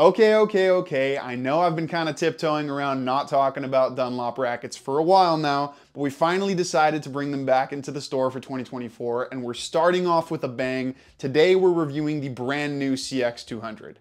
Okay, okay, okay. I know I've been kind of tiptoeing around not talking about Dunlop rackets for a while now, but we finally decided to bring them back into the store for 2024, and we're starting off with a bang. Today we're reviewing the brand new CX200.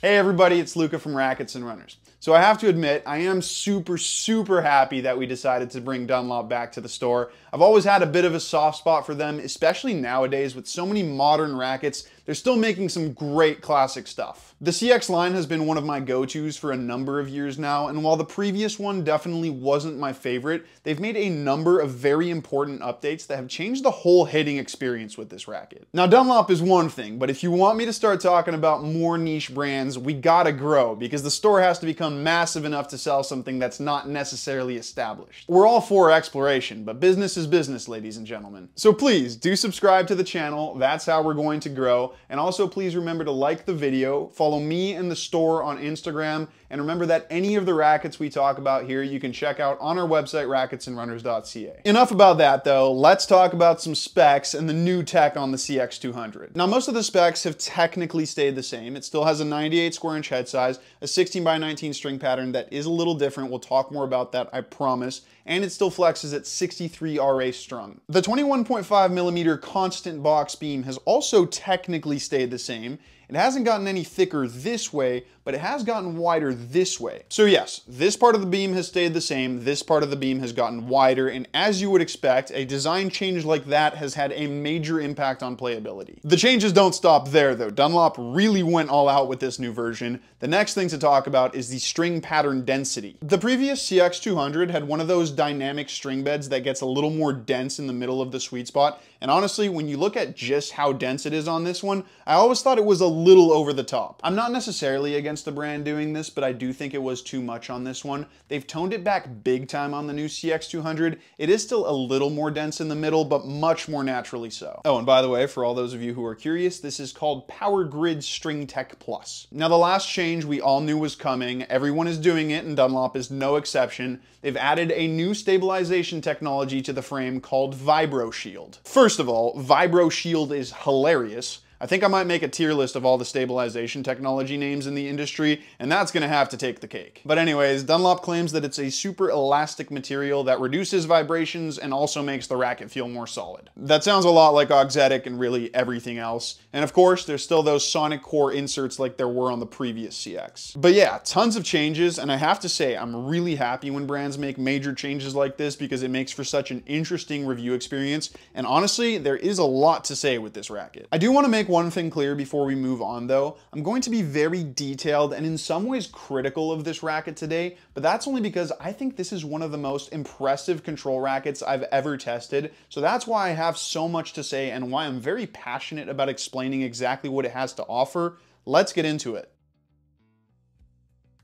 Hey everybody, it's Luca from Rackets and Runners. So I have to admit, I am super, super happy that we decided to bring Dunlop back to the store. I've always had a bit of a soft spot for them, especially nowadays with so many modern rackets. They're still making some great classic stuff. The CX line has been one of my go-tos for a number of years now, and while the previous one definitely wasn't my favorite, they've made a number of very important updates that have changed the whole hitting experience with this racket. Now Dunlop is one thing, but if you want me to start talking about more niche brands, we gotta grow, because the store has to become massive enough to sell something that's not necessarily established. We're all for exploration, but business is business, ladies and gentlemen. So please, do subscribe to the channel, that's how we're going to grow, and also please remember to like the video, follow me and the store on Instagram, and remember that any of the rackets we talk about here you can check out on our website, racketsandrunners.ca. Enough about that though, let's talk about some specs and the new tech on the CX200. Now most of the specs have technically stayed the same. It still has a 98 square inch head size, a 16 by 19 string pattern that is a little different. We'll talk more about that, I promise. And it still flexes at 63 RA strung. The 21.5 millimeter constant box beam has also technically stayed the same. It hasn't gotten any thicker this way, but it has gotten wider this way. So yes, this part of the beam has stayed the same, this part of the beam has gotten wider, and as you would expect, a design change like that has had a major impact on playability. The changes don't stop there though. Dunlop really went all out with this new version. The next thing to talk about is the string pattern density. The previous CX200 had one of those dynamic string beds that gets a little more dense in the middle of the sweet spot, and honestly, when you look at just how dense it is on this one, I always thought it was a little over the top. I'm not necessarily against the brand doing this, but I do think it was too much on this one. They've toned it back big time on the new CX200. It is still a little more dense in the middle, but much more naturally so. Oh, and by the way, for all those of you who are curious, this is called Power Grid String Tech Plus. Now, the last change we all knew was coming. Everyone is doing it, and Dunlop is no exception. They've added a new stabilization technology to the frame called Vibro Shield. First of all, Vibro Shield is hilarious. I think I might make a tier list of all the stabilization technology names in the industry, and that's gonna have to take the cake. But anyways, Dunlop claims that it's a super elastic material that reduces vibrations and also makes the racket feel more solid. That sounds a lot like Auxetic and really everything else. And of course, there's still those sonic core inserts like there were on the previous CX. But yeah, tons of changes, and I have to say, I'm really happy when brands make major changes like this because it makes for such an interesting review experience. And honestly, there is a lot to say with this racket. I do want to make make one thing clear before we move on though. I'm going to be very detailed and in some ways critical of this racket today, but that's only because I think this is one of the most impressive control rackets I've ever tested. So that's why I have so much to say and why I'm very passionate about explaining exactly what it has to offer. Let's get into it.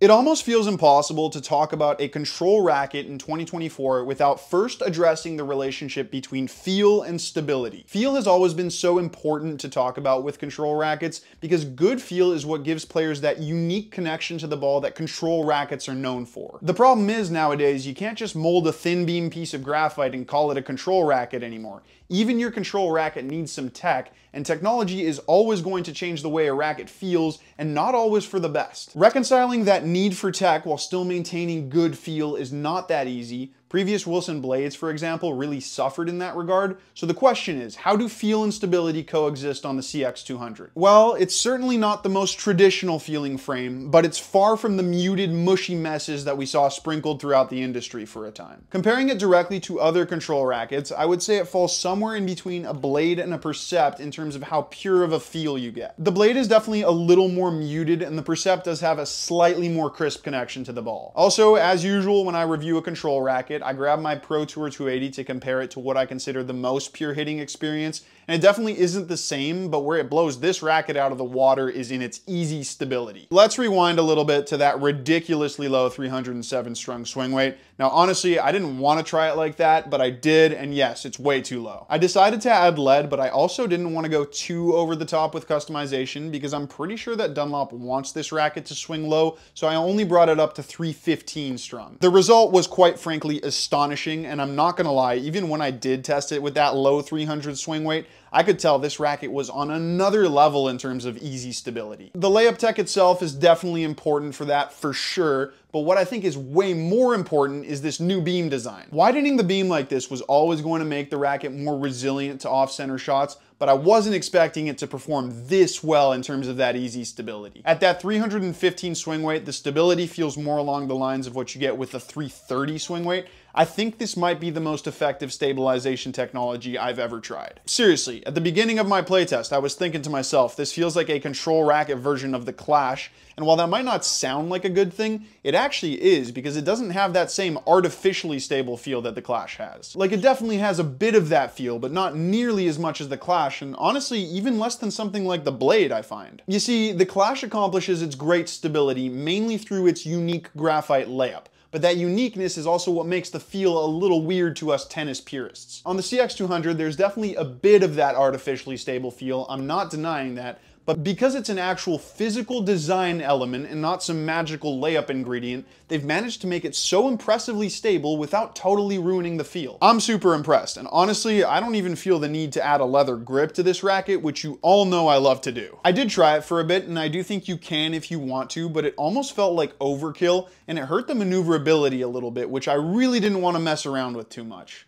It almost feels impossible to talk about a control racket in 2024 without first addressing the relationship between feel and stability. Feel has always been so important to talk about with control rackets because good feel is what gives players that unique connection to the ball that control rackets are known for. The problem is nowadays you can't just mold a thin beam piece of graphite and call it a control racket anymore. Even your control racket needs some tech, and technology is always going to change the way a racket feels, and not always for the best. Reconciling that need for tech while still maintaining good feel is not that easy, Previous Wilson blades, for example, really suffered in that regard. So the question is, how do feel and stability coexist on the CX200? Well, it's certainly not the most traditional feeling frame, but it's far from the muted, mushy messes that we saw sprinkled throughout the industry for a time. Comparing it directly to other control rackets, I would say it falls somewhere in between a blade and a Percept in terms of how pure of a feel you get. The blade is definitely a little more muted, and the Percept does have a slightly more crisp connection to the ball. Also, as usual, when I review a control racket, I grabbed my Pro Tour 280 to compare it to what I consider the most pure hitting experience, and it definitely isn't the same, but where it blows this racket out of the water is in its easy stability. Let's rewind a little bit to that ridiculously low 307 strung swing weight. Now, honestly, I didn't want to try it like that, but I did, and yes, it's way too low. I decided to add lead, but I also didn't want to go too over the top with customization because I'm pretty sure that Dunlop wants this racket to swing low, so I only brought it up to 315 strung. The result was quite frankly astonishing, and I'm not gonna lie, even when I did test it with that low 300 swing weight, I could tell this racket was on another level in terms of easy stability. The layup tech itself is definitely important for that for sure, but what I think is way more important is this new beam design. Widening the beam like this was always going to make the racket more resilient to off-center shots, but I wasn't expecting it to perform this well in terms of that easy stability. At that 315 swing weight, the stability feels more along the lines of what you get with the 330 swing weight, I think this might be the most effective stabilization technology I've ever tried. Seriously, at the beginning of my playtest, I was thinking to myself, this feels like a control racket version of the Clash, and while that might not sound like a good thing, it actually is because it doesn't have that same artificially stable feel that the Clash has. Like it definitely has a bit of that feel, but not nearly as much as the Clash, and honestly, even less than something like the Blade, I find. You see, the Clash accomplishes its great stability mainly through its unique graphite layup but that uniqueness is also what makes the feel a little weird to us tennis purists. On the CX200, there's definitely a bit of that artificially stable feel, I'm not denying that, but because it's an actual physical design element and not some magical layup ingredient, they've managed to make it so impressively stable without totally ruining the feel. I'm super impressed, and honestly, I don't even feel the need to add a leather grip to this racket, which you all know I love to do. I did try it for a bit, and I do think you can if you want to, but it almost felt like overkill, and it hurt the maneuverability a little bit, which I really didn't want to mess around with too much.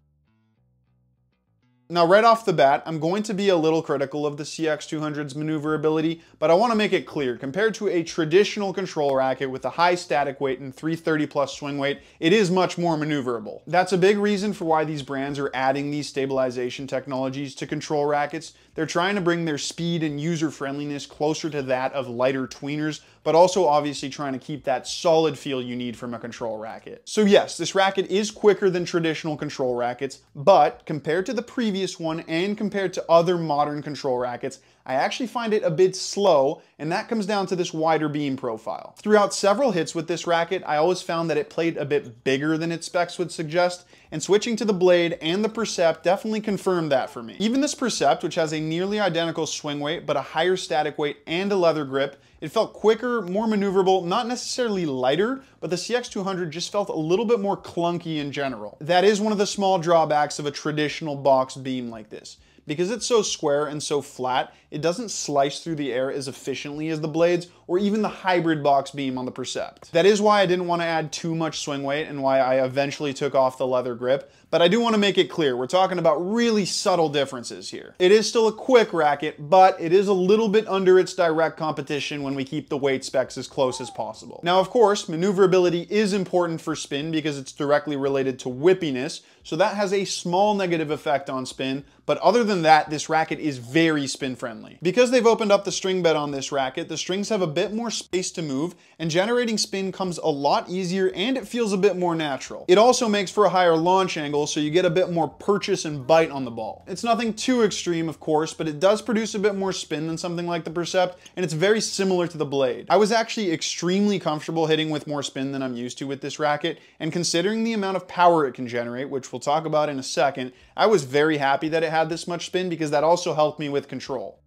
Now, right off the bat, I'm going to be a little critical of the CX200's maneuverability, but I want to make it clear, compared to a traditional control racket with a high static weight and 330 plus swing weight, it is much more maneuverable. That's a big reason for why these brands are adding these stabilization technologies to control rackets. They're trying to bring their speed and user friendliness closer to that of lighter tweeners, but also obviously trying to keep that solid feel you need from a control racket. So yes, this racket is quicker than traditional control rackets, but compared to the previous one and compared to other modern control rackets, I actually find it a bit slow, and that comes down to this wider beam profile. Throughout several hits with this racket, I always found that it played a bit bigger than its specs would suggest, and switching to the Blade and the Percept definitely confirmed that for me. Even this Percept, which has a nearly identical swing weight, but a higher static weight and a leather grip, it felt quicker, more maneuverable, not necessarily lighter, but the CX200 just felt a little bit more clunky in general. That is one of the small drawbacks of a traditional box beam like this. Because it's so square and so flat, it doesn't slice through the air as efficiently as the blades or even the hybrid box beam on the Percept. That is why I didn't want to add too much swing weight and why I eventually took off the leather grip, but I do want to make it clear, we're talking about really subtle differences here. It is still a quick racket, but it is a little bit under its direct competition when we keep the weight specs as close as possible. Now, of course, maneuverability is important for spin because it's directly related to whippiness, so that has a small negative effect on spin, but other than that, this racket is very spin friendly. Because they've opened up the string bed on this racket, the strings have a bit more space to move, and generating spin comes a lot easier and it feels a bit more natural. It also makes for a higher launch angle, so you get a bit more purchase and bite on the ball. It's nothing too extreme, of course, but it does produce a bit more spin than something like the Percept, and it's very similar to the Blade. I was actually extremely comfortable hitting with more spin than I'm used to with this racket, and considering the amount of power it can generate, which we'll talk about in a second, I was very happy that it had this much spin because that also helped me with control.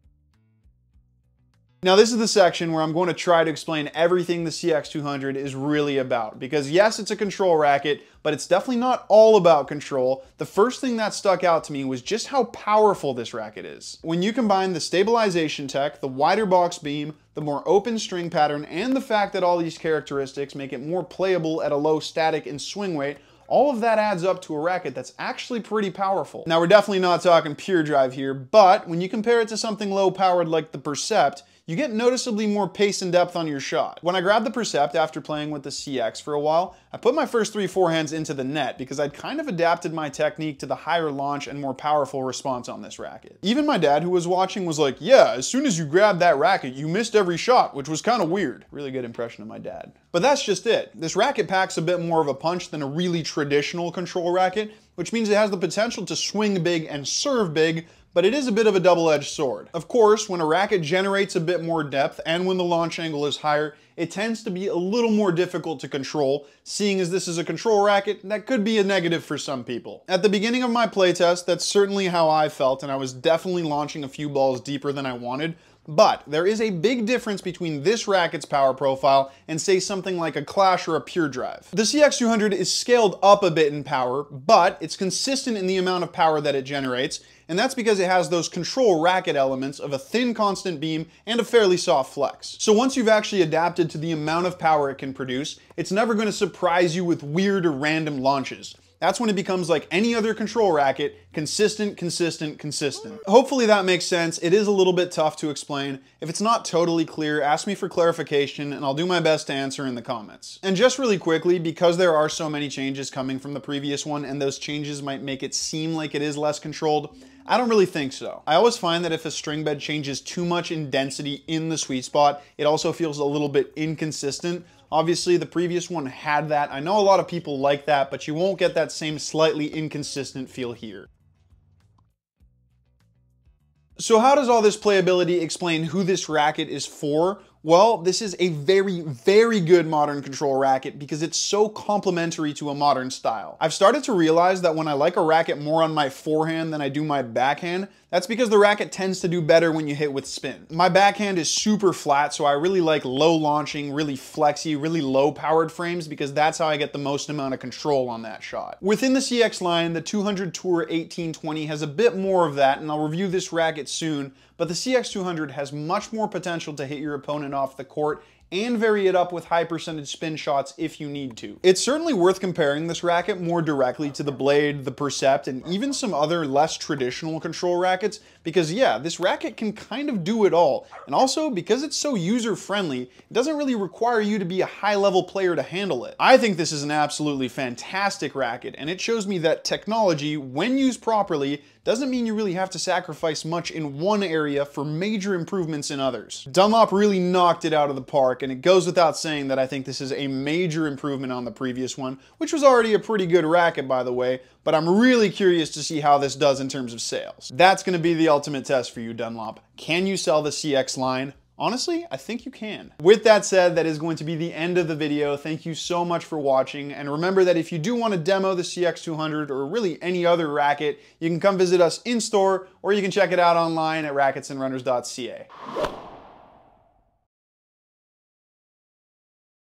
Now this is the section where I'm going to try to explain everything the CX200 is really about. Because yes, it's a control racket, but it's definitely not all about control. The first thing that stuck out to me was just how powerful this racket is. When you combine the stabilization tech, the wider box beam, the more open string pattern, and the fact that all these characteristics make it more playable at a low static and swing weight, all of that adds up to a racket that's actually pretty powerful. Now we're definitely not talking pure drive here, but when you compare it to something low powered like the Percept, you get noticeably more pace and depth on your shot. When I grabbed the Percept after playing with the CX for a while, I put my first three forehands into the net because I'd kind of adapted my technique to the higher launch and more powerful response on this racket. Even my dad who was watching was like, yeah, as soon as you grabbed that racket, you missed every shot, which was kind of weird. Really good impression of my dad. But that's just it. This racket packs a bit more of a punch than a really traditional control racket, which means it has the potential to swing big and serve big, but it is a bit of a double-edged sword. Of course, when a racket generates a bit more depth and when the launch angle is higher, it tends to be a little more difficult to control, seeing as this is a control racket, that could be a negative for some people. At the beginning of my playtest, that's certainly how I felt, and I was definitely launching a few balls deeper than I wanted, But there is a big difference between this racket's power profile and say something like a Clash or a Pure Drive. The CX200 is scaled up a bit in power, but it's consistent in the amount of power that it generates, and that's because it has those control racket elements of a thin constant beam and a fairly soft flex. So once you've actually adapted to the amount of power it can produce, it's never going to surprise you with weird or random launches. That's when it becomes like any other control racket, consistent, consistent, consistent. Hopefully that makes sense. It is a little bit tough to explain. If it's not totally clear, ask me for clarification and I'll do my best to answer in the comments. And just really quickly, because there are so many changes coming from the previous one and those changes might make it seem like it is less controlled, I don't really think so. I always find that if a string bed changes too much in density in the sweet spot, it also feels a little bit inconsistent. Obviously, the previous one had that. I know a lot of people like that, but you won't get that same slightly inconsistent feel here. So how does all this playability explain who this racket is for? Well, this is a very, very good modern control racket because it's so complementary to a modern style. I've started to realize that when I like a racket more on my forehand than I do my backhand, that's because the racket tends to do better when you hit with spin. My backhand is super flat, so I really like low launching, really flexy, really low powered frames because that's how I get the most amount of control on that shot. Within the CX line, the 200 Tour 1820 has a bit more of that, and I'll review this racket soon, but the CX200 has much more potential to hit your opponent off the court and vary it up with high percentage spin shots if you need to. It's certainly worth comparing this racket more directly to the Blade, the Percept, and even some other less traditional control rackets because yeah, this racket can kind of do it all. And also, because it's so user-friendly, it doesn't really require you to be a high-level player to handle it. I think this is an absolutely fantastic racket, and it shows me that technology, when used properly, doesn't mean you really have to sacrifice much in one area for major improvements in others. Dunlop really knocked it out of the park, and it goes without saying that I think this is a major improvement on the previous one, which was already a pretty good racket by the way, but I'm really curious to see how this does in terms of sales. That's gonna be the ultimate test for you, Dunlop. Can you sell the CX line? Honestly, I think you can. With that said, that is going to be the end of the video. Thank you so much for watching. And remember that if you do want to demo the CX200 or really any other racket, you can come visit us in store or you can check it out online at racketsandrunners.ca.